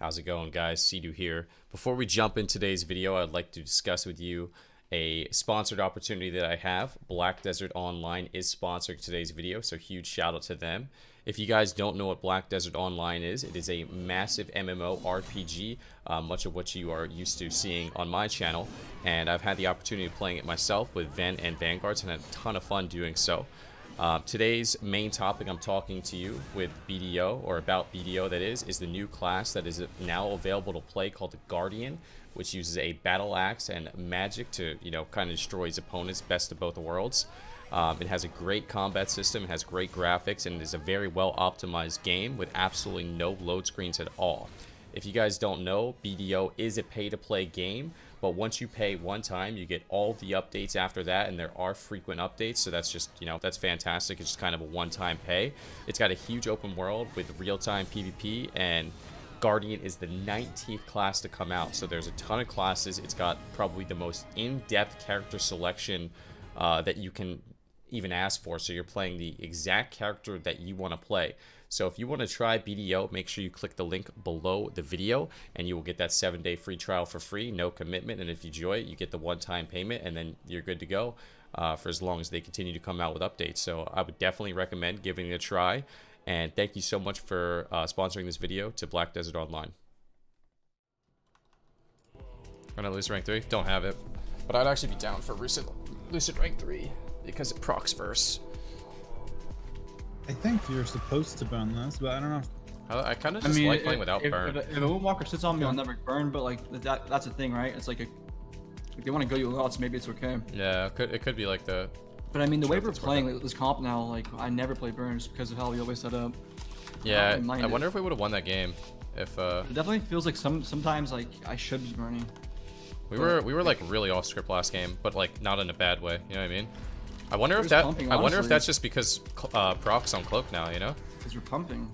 How's it going, guys? Cdew here. Before we jump in today's video, I'd like to discuss with you a sponsored opportunity that I have. Black Desert Online is sponsoring today's video, so huge shout out to them. If you guys don't know what Black Desert Online is, it is a massive MMO RPG, uh, much of what you are used to seeing on my channel, and I've had the opportunity of playing it myself with Ven and Vanguards and had a ton of fun doing so. Uh, today's main topic I'm talking to you with BDO, or about BDO that is, is the new class that is now available to play called the Guardian, which uses a battle axe and magic to, you know, kind of destroy his opponents, best of both worlds. Um, it has a great combat system, it has great graphics, and it is a very well optimized game with absolutely no load screens at all. If you guys don't know, BDO is a pay-to-play game, but once you pay one time, you get all the updates after that, and there are frequent updates, so that's just, you know, that's fantastic. It's just kind of a one-time pay. It's got a huge open world with real-time PvP, and Guardian is the 19th class to come out, so there's a ton of classes. It's got probably the most in-depth character selection uh, that you can even ask for. So you're playing the exact character that you want to play. So if you want to try BDO, make sure you click the link below the video and you will get that seven day free trial for free, no commitment. And if you enjoy it, you get the one time payment and then you're good to go uh, for as long as they continue to come out with updates. So I would definitely recommend giving it a try. And thank you so much for uh, sponsoring this video to Black Desert Online. Gonna lose rank 3? Don't have it. But I'd actually be down for Lucid, Lucid rank 3 because it procs first. I think you're supposed to burn this, but I don't know. I, I kind of just I mean, like playing without if, burn. If, if, a Moonwalker sits on me, I'll never burn, but like that, that's a thing, right? It's like a, if they want to go you lots, maybe it's okay. Yeah, it could, it could be like the. But I mean, the way we're playing like, this comp now, like I never play burn just because of how we always set up. Yeah, I wonder if we would have won that game. If uh. It definitely feels like some sometimes like I should be burning. We were we were like really off script last game, but like not in a bad way. You know what I mean? I wonder if that. Pumping, I wonder if that's just because uh, procs on cloak now. You know? Because you're pumping.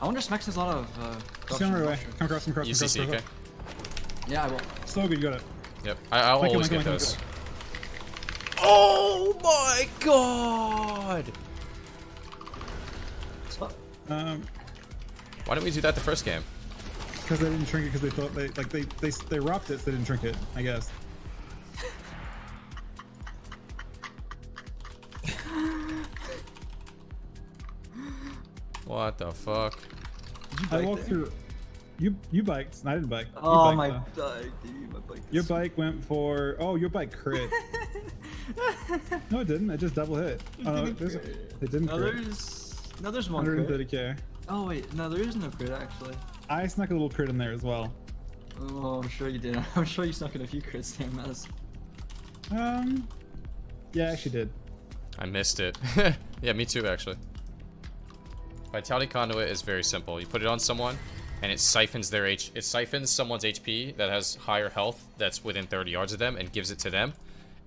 I wonder if Smex has a lot of. Uh, Come right away. Come across, come across, UCC, come okay? Yeah, I will. So good, you got it. Yep, I, will always get those. Oh my god! Um. Why didn't we do that the first game? Because they didn't shrink it because they thought they like they they they rocked it, so they didn't shrink it. I guess. What the fuck? I walked through. You you biked. I didn't bike. Oh my bike, dude, my bike. Your bike went for. Oh, your bike crit. no, it didn't. It just double hit. It oh, didn't there's, it didn't no, crit. There's, no, there's one 130k. Oh wait, no, there is no crit actually. I snuck a little crit in there as well. Oh, I'm sure you did. I'm sure you snuck in a few crits, damn mess. Um, yeah, I actually did. I missed it. yeah, me too, actually. Vitality Conduit is very simple. You put it on someone, and it siphons their H. It siphons someone's HP that has higher health that's within 30 yards of them and gives it to them.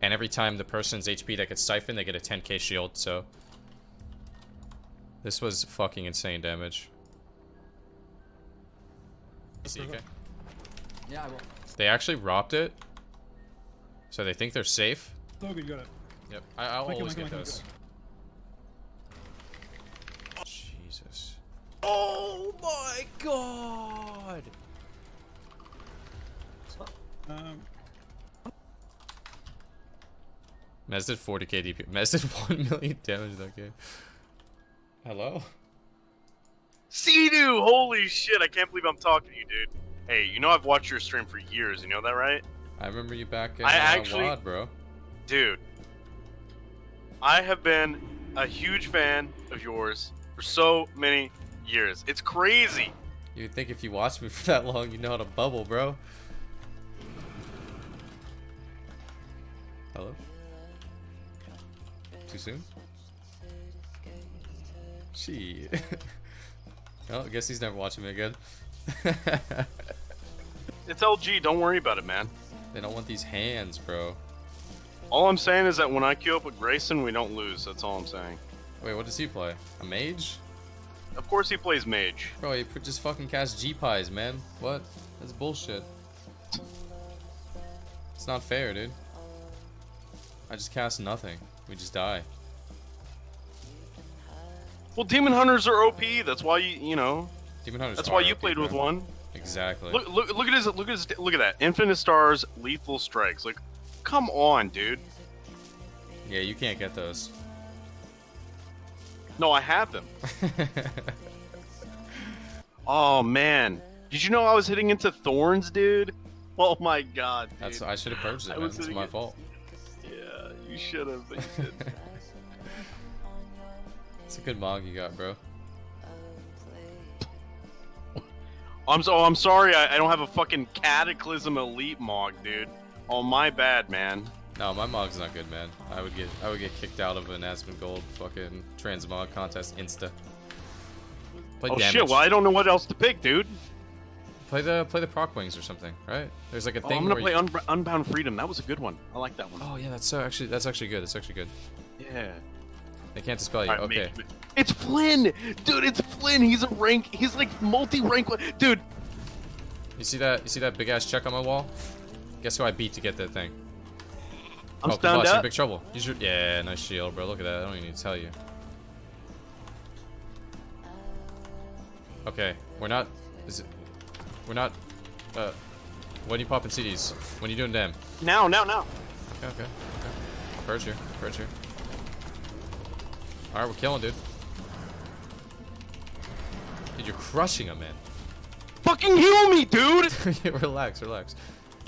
And every time the person's HP that gets siphoned, they get a 10k shield. So this was fucking insane damage. See, okay? Yeah, I will. They actually robbed it, so they think they're safe. So good, you got it. Yep, I, will always get those. Oh my god! Um. Mez did 40k DP. Mez did 1 million damage that game. Hello? Cdew! Holy shit, I can't believe I'm talking to you, dude. Hey, you know I've watched your stream for years, you know that, right? I remember you back in I uh, actually, WoD, bro. Dude. I have been a huge fan of yours for so many years. It's crazy. You'd think if you watched me for that long, you know how to bubble, bro. Hello? Too soon? She. oh, I guess he's never watching me again. it's LG. Don't worry about it, man. They don't want these hands, bro. All I'm saying is that when I queue up with Grayson, we don't lose. That's all I'm saying. Wait, what does he play? A mage? Of course he plays mage. Bro, he just fucking cast G-Pies, man. What? That's bullshit. It's not fair, dude. I just cast nothing. We just die. Well, demon hunters are OP. That's why you, you know, Demon Hunter's That's why you OP, played with one. Exactly. Look, look, look at his, look at his, look at that. Infinite stars, lethal strikes. Like, come on, dude. Yeah, you can't get those. No, I have them. Oh man, did you know I was hitting into thorns, dude? Oh my god. Dude. That's I should have purged it, man. It's my it. fault. Yeah, you should have, but you didn't. It's a good mog you got, bro. I'm so I'm sorry. I, I don't have a fucking Cataclysm Elite mog, dude. Oh my bad, man. No, my mog's not good, man. I would get I would get kicked out of an Aspen Gold fucking transmog contest insta. Play Oh damage. shit. Well, I don't know what else to pick, dude. Play the play the proc wings or something, right? There's like a Oh, thing I'm gonna play you... Un- Unbound Freedom. That was a good one. I like that one. Oh yeah, that's so actually that's actually good. That's actually good. Yeah. They can't dispel you. Alright, okay. It's Flynn, dude. It's Flynn. He's a rank. He's like multi-rank, dude. You see that? You see that big ass check on my wall? Guess who I beat to get that thing? I'm oh, stunned up. big trouble. Use your yeah, nice shield, bro. Look at that. I don't even need to tell you. Okay, we're not. Is it? We're not. Uh, when are you popping CDs? When are you doing them? Now, now, now. Okay, okay, okay. Purge here, purge here. All right, we're killing, dude. Dude, you're crushing him, man. Fucking heal me, dude. relax, relax.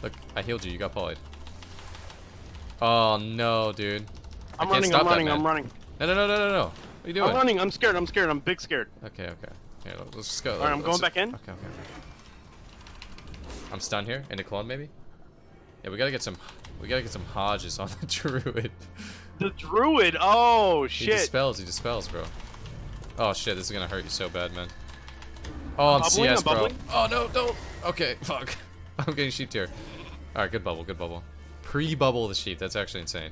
Look, I healed you. You got polyed. Oh no, dude. I'm running. I'm running. man. I'm running. No, no, no, no, no, no. What are you doing? I'm running. I'm scared. I'm scared. I'm big scared. Okay, okay. Here, let's just go. All right, I'm going back in. Okay, okay, okay. I'm stunned here. In the clone, maybe. Yeah, we gotta get some. We gotta get some HoJs on the druid. The druid. Oh shit. He dispels. He dispels, bro. Oh shit, this is gonna hurt you so bad, man. Oh, I'm Bubbling, CS, I'm bro. bubbling. Oh no, don't. Okay, fuck. I'm getting sheeped here. All right, good bubble, good bubble. Pre-bubble the sheep. That's actually insane.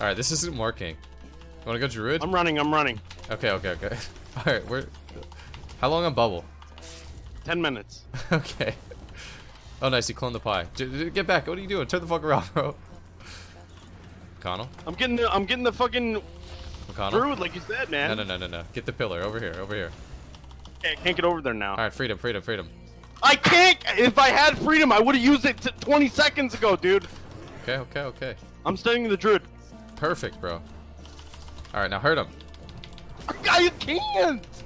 All right, this isn't working. You wanna go druid? I'm running. I'm running. Okay, okay, okay. All right, we're. How long on bubble? Ten minutes. okay. Oh, nice. You cloned the pie. Get back. What are you doing? Turn the fuck around, bro. McConnell? I'm getting the. I'm getting the fucking McConnell? druid, like you said, man. No, no, no, no, no. Get the pillar. Over here. Over here. Okay, I can't get over there now. All right, freedom, freedom, freedom. I can't. If I had freedom, I would have used it t- 20 seconds ago, dude. Okay, okay, okay. I'm studying the druid. Perfect, bro. All right, now hurt him. I can't.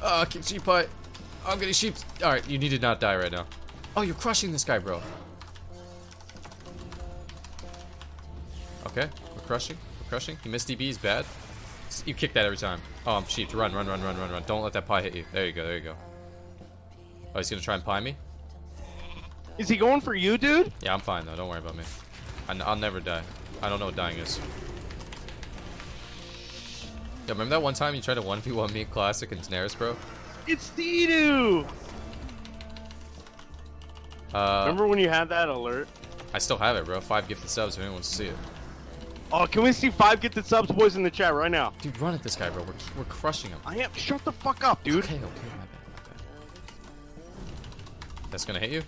Ah, oh, kick sheep pie. I'm getting sheep. All right, you need to not die right now. Oh, you're crushing this guy, bro. Okay, we're crushing. We're crushing. He missed DB. He's bad. You kick that every time. Oh, I'm sheep. Run, run, run, run, run, run. Don't let that pie hit you. There you go. There you go. Oh, he's gonna try and pie me. Is he going for you, dude? Yeah, I'm fine though. Don't worry about me. I n- I'll never die. I don't know what dying is. Yeah, remember that one time you tried to 1v1 me in Classic and Daenerys, bro? It's Deedoo. Uh, Remember when you had that alert? I still have it, bro. Five gifted subs if anyone wants to see it. Oh, can we see five gifted subs, boys, in the chat right now? Dude, run at this guy, bro. We're, we're crushing him. I am. Shut the fuck up, dude. Okay, okay, my bad, my bad. That's gonna hit you?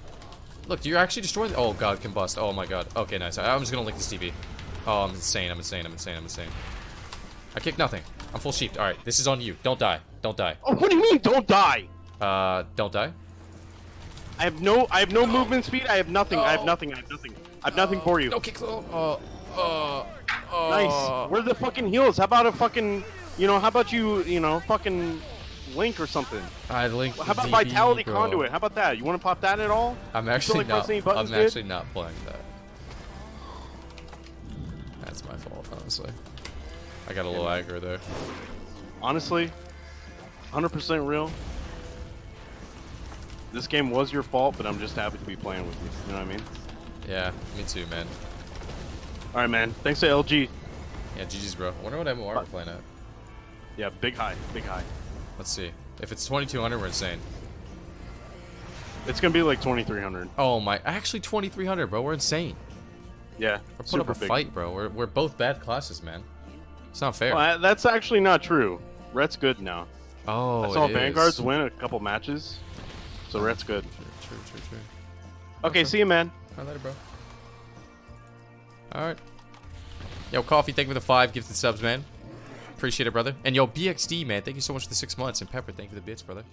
Look, you're actually destroying. Oh god, combust. Oh my god. Okay, nice. I, I'm just gonna link this TV. Oh, I'm insane. I'm insane. I'm insane. I'm insane. I kicked nothing. I'm full sheep. All right, this is on you. Don't die. Don't die. Oh, what do you mean? Don't die. Uh, don't die. I have no. I have no movement speed. I have nothing. I have nothing. I have nothing. I have nothing for you. No kick. Oh, oh, oh. Nice. Uh, Where are the fucking heels. How about a fucking, you know, how about you, you know, fucking link or something? I Link. How about DB, Vitality bro. Conduit? How about that? You want to pop that at all? I'm actually not. buttons, I'm dude? actually not playing that. That's my fault, honestly. I got a little aggro there. Honestly, 100% real. This game was your fault, but I'm just happy to be playing with you. You know what I mean? Yeah, me too, man. All right, man. Thanks to LG. Yeah, GG's, bro. I wonder what MMR we're playing at. Yeah, big high, big high. Let's see. If it's 2200, we're insane. It's gonna be like 2300. Oh my, actually 2300, bro. We're insane. Yeah, We're putting super up a big. fight, bro. We're, we're both bad classes, man. It's not fair. Well, I- that's actually not true. Ret's good now. oh, I saw Vanguards is. win a couple matches, so Ret's good. True, true, true, true. Okay, see you, man. All right, later, bro. All right. Yo, Coffee, thank you for the five gifted subs, man. Appreciate it, brother. And yo, BXD, man, thank you so much for the six months. And Pepper, thank you for the bits, brother.